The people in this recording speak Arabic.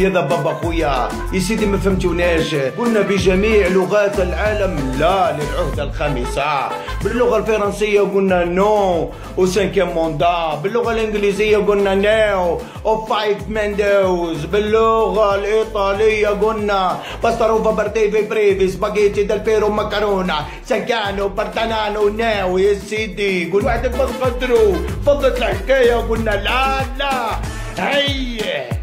يا هذا بابا خويا. يا سيدي ما فهمتوناش. قلنا بجميع لغات العالم لا للعهدة الخامسة باللغة الفرنسية قلنا نو و سانكيام موندا باللغة الإنجليزية قلنا نو أو فايف ماندوز باللغة الإيطالية قلنا باستروفا بارتيفي بريفي سباجيتي دال بيرو مكرونة سانكانو بارتانانو ناو يا سيدي قول وحدك ما تقدروا فضت الحكاية قلنا لا لا هيه